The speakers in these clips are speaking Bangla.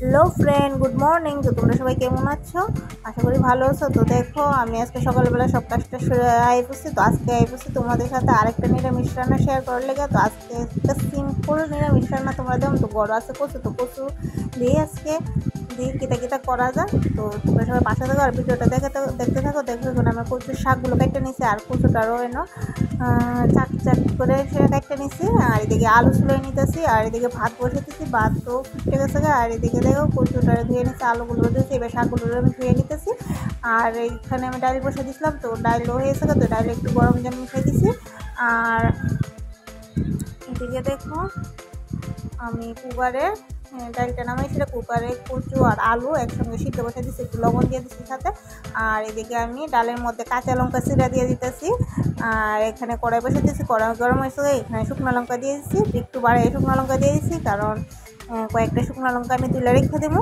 হ্যালো ফ্রেন্ড গুড মর্নিং তো তোমরা সবাই কেমন আছো? আশা করি ভালো আছো। তো দেখো, আমি আজকে সকালবেলা সব কাজটা আই পড়ছি তো আজকে আই পড়ছি তোমাদের সাথে আরেকটা নিরামিষ রান্না শেয়ার করার লেগে। তো আজকে একটা সিম্পল নিরামিষ রান্না তোমরা দেবো তো বড় আছে কচু, তো কচু দিয়ে আজকে দিয়ে কিতা কিতা করা যায়। তো তোমরা সবাই পাশে থাকো আর ভিডিওটা দেখে দেখতে থাকো। দেখো, এখানে আমার কচুর শাকগুলো কেটে নিছি আর কচুটারও এনো চাক চাক করে সে কেটে নিছি, আর এদিকে আলু ছুলে নিতেছি, আর এদিকে ভাত বসেতেছি, ভাত তো ফুটে গেছে আর এদিকে দেখো কচুটা ধুয়ে নিচ্ছি আলুগুলো দিয়েছি এবার শাকগুলো আমি ধুয়ে নিতেছি, আর এইখানে আমি ডাল বসে দিয়েছিলাম তো ডাইলও হয়েছে তো ডাইল একটু গরম জল মিশিয়ে দিছি, আর এদিকে দেখো আমি কুকারে ডালটা নামাইছিল কুকারে কচু আর আলু একসঙ্গে সিদ্ধ বসে দিচ্ছি একটু লবণ দিয়ে দিচ্ছি সাথে। আর এদিকে আমি ডালের মধ্যে কাঁচা লঙ্কা চিরা দিয়ে দিতেছি। আর এখানে কড়াই বসে দিচ্ছি কড়াই গরম হয়েছে, এখানে শুকনো লঙ্কা দিয়ে দিচ্ছি একটু বাড়ে শুকনো লঙ্কা দিয়ে দিচ্ছি কারণ কয়েকটা শুকনো লঙ্কা আমি তুলে রেখে দেবো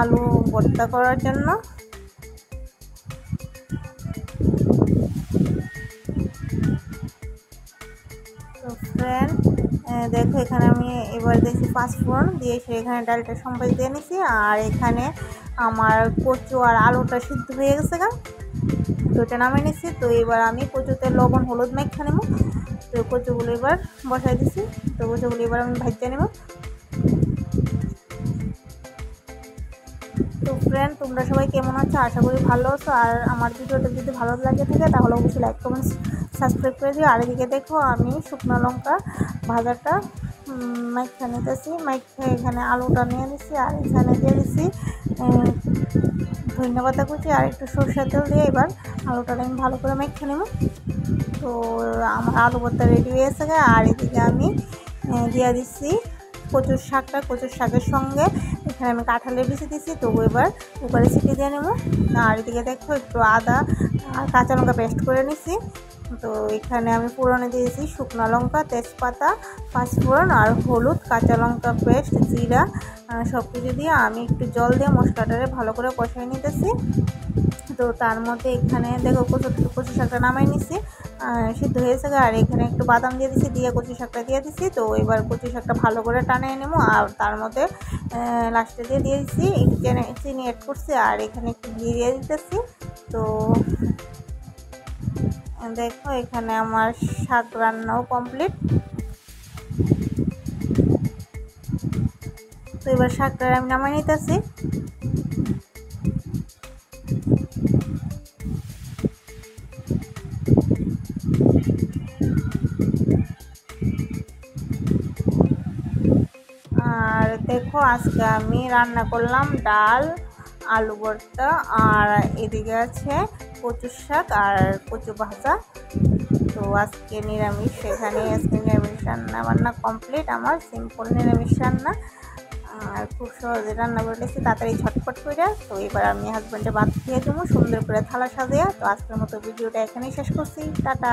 আলু ভর্তা করার জন্য। দেখো, এখানে আমি এবার দেখছি পাঁচফোড়ন দিয়ে সে এখানে ডালটা সম্পাদ দিয়ে নিছি আর এখানে আমার কচু আর আলুটা সিদ্ধ হয়ে গেছে গা। তো এটা নামিয়ে নিচ্ছি তো এবার আমি কচুতে লবণ, হলুদ মেখে নেব। তো কচুগুলো এবার বসাই দিছি। তো কচুগুলো এবার আমি ভাজতে নেব। তো ফ্রেন্ড তোমরা সবাই কেমন আছো? আশা করি ভালো আছো। আর আমার ভিডিওটা যদি ভালো লাগে থাকে, তাহলে অবশ্যই লাইক কমেন্ট সাবস্ক্রাইব করে দিও। আর এদিকে দেখো, আমি শুকনো লঙ্কা ভাজাটা মাইখা নিতেছি। মাইখা এখানে আলুটা নিয়ে নিছি আর এখানে দিয়ে দিছি ধন্যবাদ কুচি আর একটু সরষের তেল দিয়ে এবার আলুটা আমি ভালো করে মাইখা নেব। তো আমার আলু ভর্তা রেডি হয়ে গেছে আর এদিকে আমি দিয়ে দিচ্ছি কচুর শাকটা, কচুর শাকের সঙ্গে এখানে আমি কাঁঠালের বেশি দিয়েছি। তবু এবার কুকারে সিটি দিয়ে নেব। আর এদিকে দেখো একটু আদা আর কাঁচা লঙ্কা পেস্ট করে নিচ্ছি তো এখানে আমি পুরনে দিয়েছি শুকনো লঙ্কা, তেজপাতা পাঁচফোড়ন আর হলুদ, কাঁচা লঙ্কা পেস্ট, জিরা সব কিছু দিয়ে আমি একটু জল দিয়ে মশলাটারে ভালো করে কষাই নিতেছি। তো তার মধ্যে এখানে দেখো কচু কচু শাকটা নামাই নিচ্ছি সিদ্ধ হয়েছে আর এখানে একটু বাদাম দিয়ে দিচ্ছি দিয়ে কচু শাকটা দিয়ে দিচ্ছি তো এবার কচু শাকটা ভালো করে টানিয়ে নেব। আর তার মধ্যে লাস্টে দিয়ে দিয়ে দিচ্ছি চিনি অ্যাড করছি। আর এখানে একটু ঘি দিয়ে দিতেছি। তো দেখো, এখানে আমার শাক রান্নাও কমপ্লিট তো এবার শাকটা আমি নামাই নিতেছি। দেখো, আজকে আমি রান্না করলাম ডাল, আলু ভর্তা, আর এদিকে আছে কচুর শাক আর কচু ভাজা। তো আজকে নিরামিষ সেখানে আজকে নিরামিষ রান্না বান্না কমপ্লিট, আমার সিম্পল নিরামিষ রান্না। আর খুব সহজে রান্না করে লেছি তাড়াতাড়ি ঝটপট করে। তো এবার আমি হাজব্যান্ডে ভাত খেয়ে দেবো, সুন্দর করে থালা সাজিয়ে। তো আজকের মতো ভিডিওটা এখানেই শেষ করছি। টাটা!